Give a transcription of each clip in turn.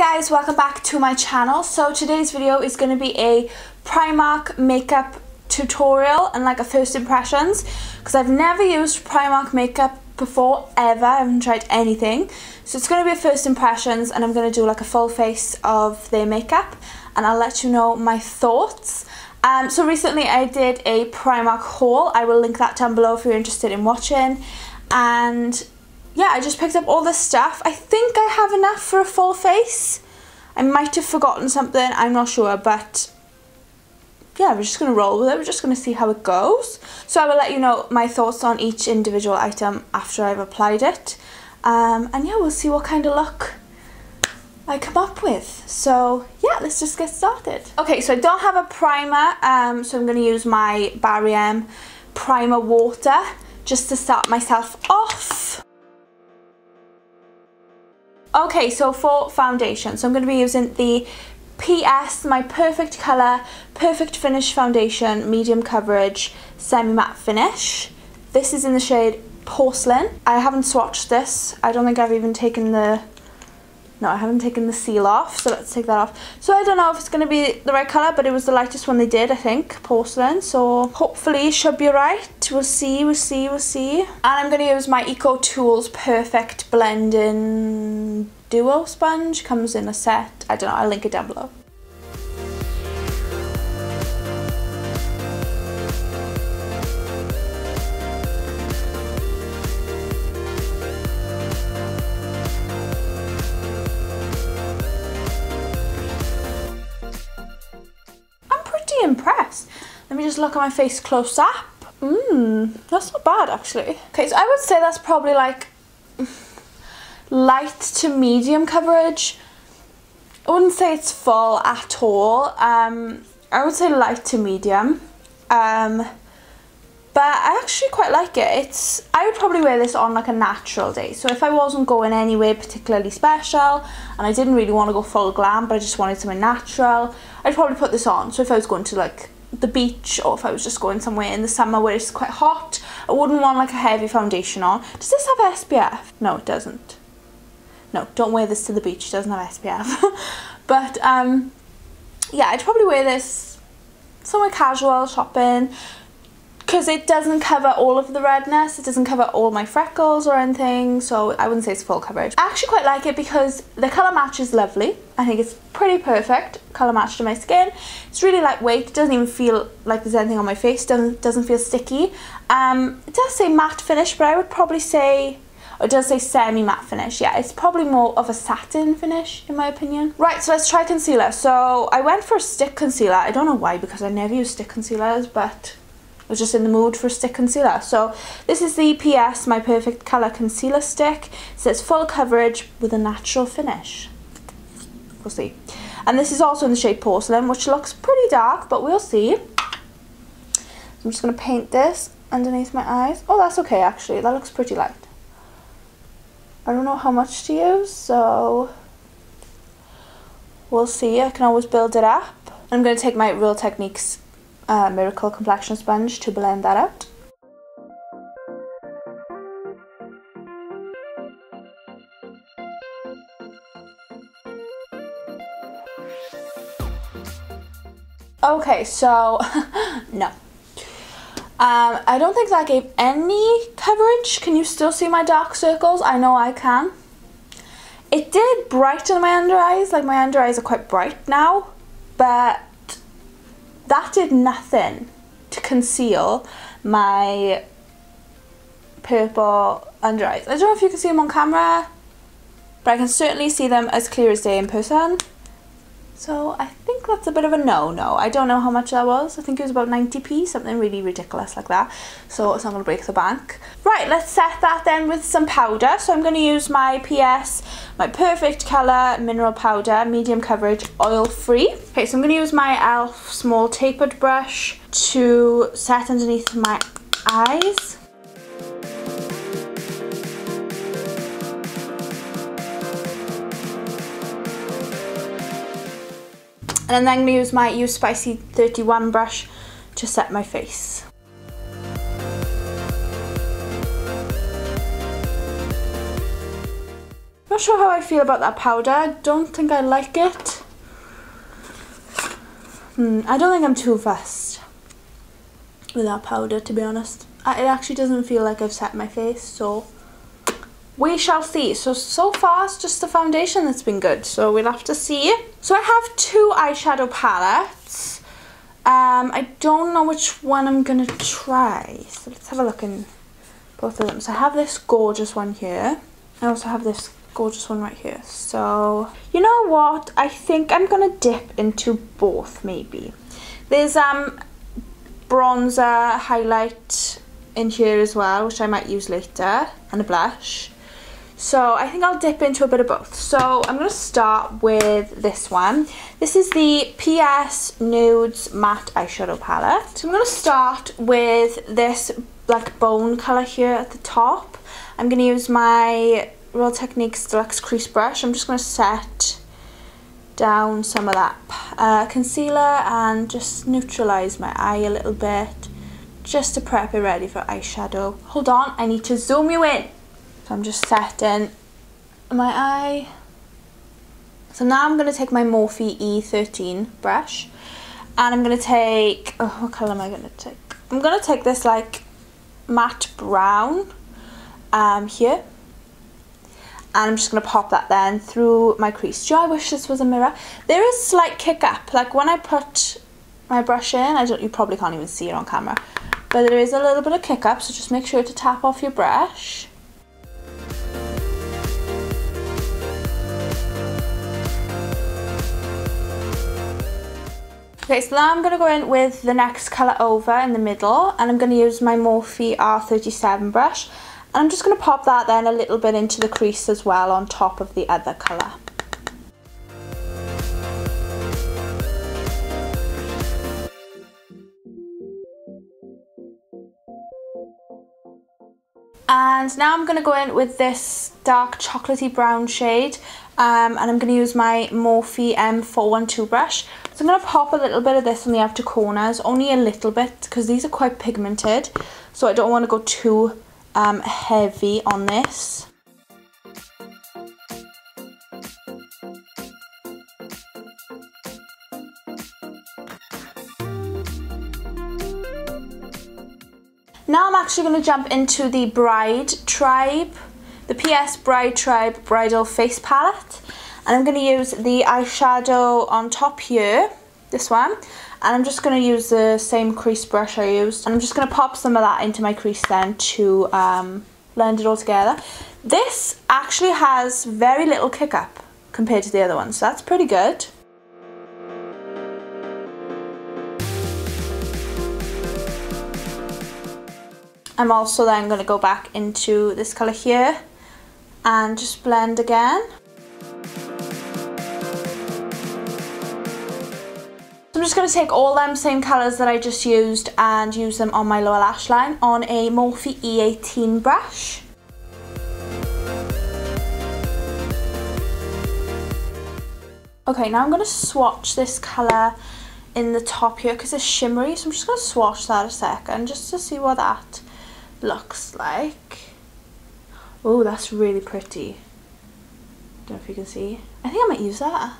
guys, welcome back to my channel. So today's video is going to be a Primark makeup tutorial and like a first impressions because I've never used Primark makeup before ever, I haven't tried anything. So it's going to be a first impressions and I'm going to do like a full face of their makeup and I'll let you know my thoughts. Um, so recently I did a Primark haul, I will link that down below if you're interested in watching and yeah, I just picked up all this stuff. I think I have enough for a full face. I might have forgotten something, I'm not sure, but yeah, we're just going to roll with it. We're just going to see how it goes. So I will let you know my thoughts on each individual item after I've applied it. Um, and yeah, we'll see what kind of look I come up with. So yeah, let's just get started. Okay, so I don't have a primer, um, so I'm going to use my Barry M Primer Water just to start myself off. Okay, so for foundation, so I'm going to be using the PS, my Perfect Colour, Perfect Finish Foundation, medium coverage, semi-matte finish. This is in the shade Porcelain. I haven't swatched this. I don't think I've even taken the no, I haven't taken the seal off, so let's take that off. So I don't know if it's going to be the right colour, but it was the lightest one they did, I think, porcelain. So hopefully it should be right. We'll see, we'll see, we'll see. And I'm going to use my Eco Tools Perfect Blending Duo Sponge. Comes in a set. I don't know, I'll link it down below. Look at my face close up. Mmm, that's not bad actually. Okay, so I would say that's probably like light to medium coverage. I wouldn't say it's full at all. Um, I would say light to medium. Um, but I actually quite like it. It's I would probably wear this on like a natural day. So if I wasn't going anywhere particularly special and I didn't really want to go full glam but I just wanted something natural, I'd probably put this on. So if I was going to like the beach or if I was just going somewhere in the summer where it's quite hot, I wouldn't want like a heavy foundation on. Does this have SPF? No, it doesn't. No, don't wear this to the beach, it doesn't have SPF. but um, yeah, I'd probably wear this somewhere casual, shopping, because it doesn't cover all of the redness it doesn't cover all my freckles or anything so I wouldn't say it's full coverage I actually quite like it because the colour match is lovely I think it's pretty perfect colour match to my skin it's really lightweight it doesn't even feel like there's anything on my face doesn't doesn't feel sticky um, it does say matte finish but I would probably say it does say semi-matte finish. Yeah, it's probably more of a satin finish in my opinion. Right, so let's try concealer. So I went for a stick concealer. I don't know why because I never use stick concealers, but was just in the mood for a stick concealer. So this is the PS My Perfect Colour Concealer Stick. It says full coverage with a natural finish. We'll see. And this is also in the shade Porcelain, which looks pretty dark, but we'll see. I'm just going to paint this underneath my eyes. Oh, that's okay, actually. That looks pretty light. I don't know how much to use, so we'll see. I can always build it up. I'm going to take my Real Techniques uh, Miracle Complexion Sponge to blend that out. Okay, so no. Um, I don't think that gave any coverage. Can you still see my dark circles? I know I can. It did brighten my under eyes, like my under eyes are quite bright now, but that did nothing to conceal my purple under eyes. I don't know if you can see them on camera, but I can certainly see them as clear as day in person. So I think that's a bit of a no-no. I don't know how much that was. I think it was about 90p, something really ridiculous like that. So it's not going to break the bank. Right, let's set that then with some powder. So I'm going to use my PS, my Perfect Colour Mineral Powder, medium coverage, oil-free. Okay, so I'm going to use my e.l.f. small tapered brush to set underneath my eyes. And then I'm going to use my USpicy 31 brush to set my face. Not sure how I feel about that powder. I don't think I like it. Hmm, I don't think I'm too fussed with that powder, to be honest. It actually doesn't feel like I've set my face, so we shall see. So, so far it's just the foundation that's been good, so we'll have to see. So I have two eyeshadow palettes. Um, I don't know which one I'm going to try, so let's have a look in both of them. So I have this gorgeous one here. I also have this gorgeous one right here. So, you know what? I think I'm going to dip into both, maybe. There's um bronzer highlight in here as well, which I might use later, and a blush. So I think I'll dip into a bit of both. So I'm going to start with this one. This is the PS Nudes Matte Eyeshadow Palette. So I'm going to start with this like bone colour here at the top. I'm going to use my Real Techniques Deluxe Crease Brush. I'm just going to set down some of that uh, concealer and just neutralise my eye a little bit just to prep it ready for eyeshadow. Hold on, I need to zoom you in. So I'm just setting my eye. So now I'm going to take my Morphe E13 brush and I'm going to take, oh, what colour am I going to take? I'm going to take this like matte brown um, here and I'm just going to pop that then through my crease. Do I wish this was a mirror? There is slight kick up, like when I put my brush in, I don't, you probably can't even see it on camera, but there is a little bit of kick up, so just make sure to tap off your brush. Okay, so now I'm going to go in with the next colour over in the middle and I'm going to use my Morphe R37 brush and I'm just going to pop that then a little bit into the crease as well on top of the other colour. And now I'm going to go in with this dark chocolatey brown shade um, and I'm going to use my Morphe M412 brush. So I'm going to pop a little bit of this on the outer corners, only a little bit because these are quite pigmented. So I don't want to go too um, heavy on this. Now I'm actually going to jump into the Bride Tribe, the PS Bride Tribe Bridal Face Palette. And I'm going to use the eyeshadow on top here, this one. And I'm just going to use the same crease brush I used. And I'm just going to pop some of that into my crease then to um, blend it all together. This actually has very little kick up compared to the other ones, so that's pretty good. I'm also then going to go back into this colour here and just blend again. So I'm just going to take all them same colours that I just used and use them on my lower lash line on a Morphe E18 brush. Okay, now I'm going to swatch this colour in the top here because it's shimmery, so I'm just going to swatch that a second just to see what that looks like. Oh, that's really pretty. Don't know if you can see. I think I might use that.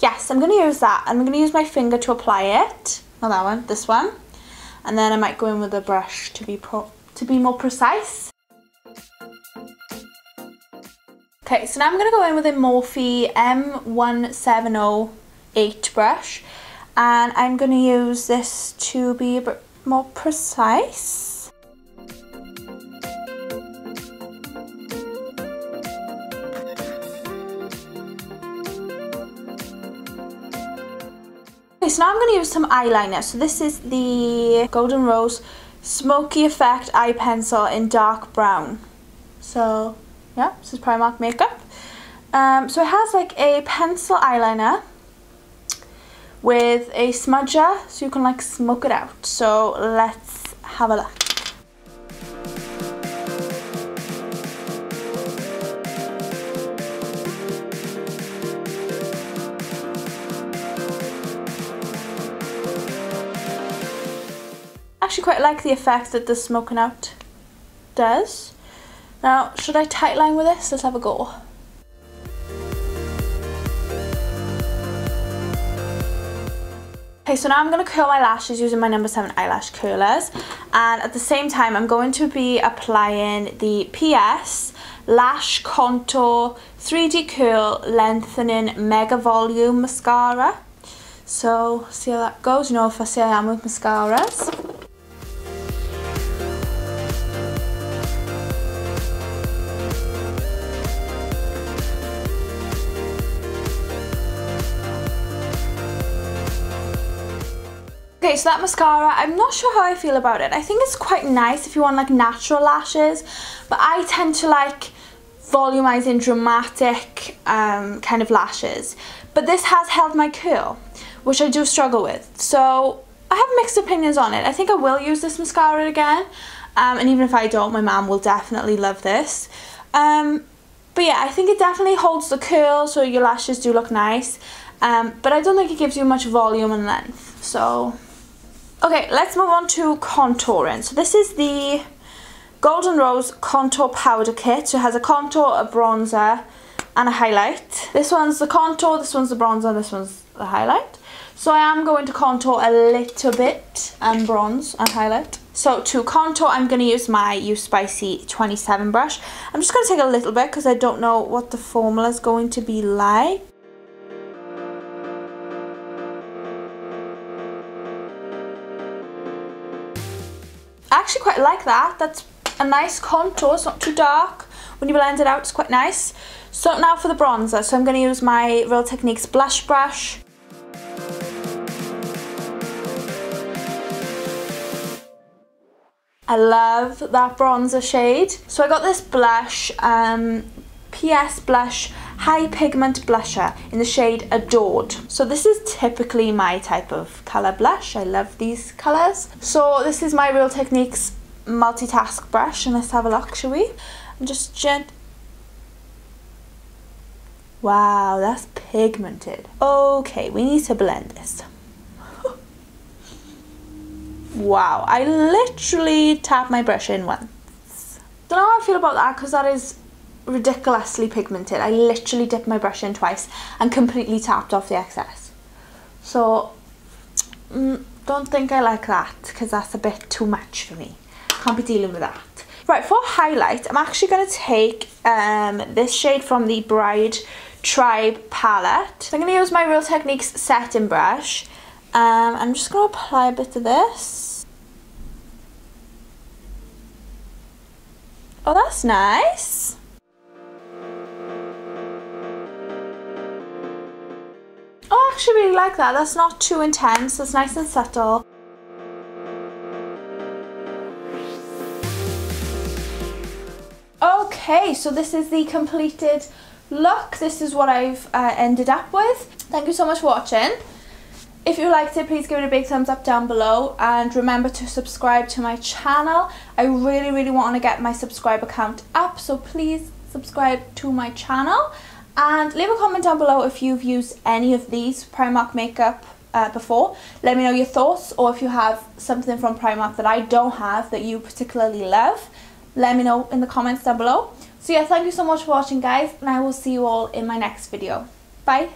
Yes, I'm going to use that. I'm going to use my finger to apply it. Not that one, this one. And then I might go in with a brush to be pro to be more precise. Okay, so now I'm going to go in with a Morphe M1708 brush. And I'm going to use this to be a bit more precise. So now I'm going to use some eyeliner. So this is the Golden Rose Smokey Effect Eye Pencil in dark brown. So, yeah, this is Primark makeup. Um, so it has like a pencil eyeliner with a smudger so you can like smoke it out. So let's have a look. quite like the effect that this smoking out does. Now, should I tightline with this? Let's have a go. Okay, so now I'm going to curl my lashes using my number 7 eyelash curlers. And at the same time, I'm going to be applying the PS Lash Contour 3D Curl Lengthening Mega Volume Mascara. So, see how that goes. You know, if I say I am with mascaras. So that mascara, I'm not sure how I feel about it. I think it's quite nice if you want like natural lashes, but I tend to like volumizing dramatic um, kind of lashes. But this has held my curl, which I do struggle with. So I have mixed opinions on it. I think I will use this mascara again. Um, and even if I don't, my mom will definitely love this. Um, but yeah, I think it definitely holds the curl so your lashes do look nice. Um, but I don't think it gives you much volume and length. So Okay, let's move on to contouring. So this is the Golden Rose Contour Powder Kit. So it has a contour, a bronzer, and a highlight. This one's the contour, this one's the bronzer, this one's the highlight. So I am going to contour a little bit and bronze and highlight. So to contour, I'm going to use my USpicy 27 brush. I'm just going to take a little bit because I don't know what the formula is going to be like. Like that. That's a nice contour. It's not too dark. When you blend it out, it's quite nice. So now for the bronzer. So I'm going to use my Real Techniques blush brush. I love that bronzer shade. So I got this blush, um, PS Blush High Pigment Blusher in the shade Adored. So this is typically my type of colour blush. I love these colours. So this is my Real Techniques multitask brush and let's have a look, shall we? I'm just gent... Wow, that's pigmented. Okay, we need to blend this. wow, I literally tap my brush in once. Don't know how I feel about that because that is ridiculously pigmented. I literally dipped my brush in twice and completely tapped off the excess. So, mm, don't think I like that because that's a bit too much for me. Can't be dealing with that. Right, for highlight, I'm actually going to take um, this shade from the Bride Tribe palette. I'm going to use my Real Techniques setting brush. Um, I'm just going to apply a bit of this. Oh, that's nice. Oh, I actually really like that. That's not too intense. It's nice and subtle. Okay, so this is the completed look. This is what I've uh, ended up with. Thank you so much for watching. If you liked it, please give it a big thumbs up down below and remember to subscribe to my channel. I really, really want to get my subscriber count up, so please subscribe to my channel. And leave a comment down below if you've used any of these Primark makeup uh, before. Let me know your thoughts or if you have something from Primark that I don't have that you particularly love. Let me know in the comments down below. So yeah, thank you so much for watching guys and I will see you all in my next video. Bye!